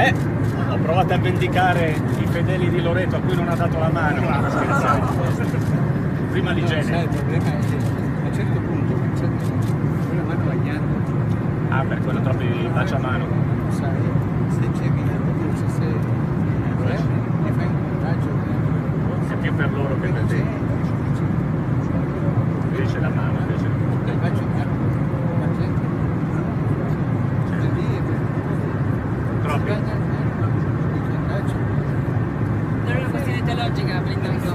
Eh, ho provato a vendicare i fedeli di Loreto a cui non ha dato la mano. Prima di genere. il problema è che a un certo punto, a un certo punto, quella mano bagnata. Ah, per quello troppo il bacio a mano. Sai, se c'è Milano, non so se ne fai un contagio. È più per loro che per te. Invece la mano. technology nga, balik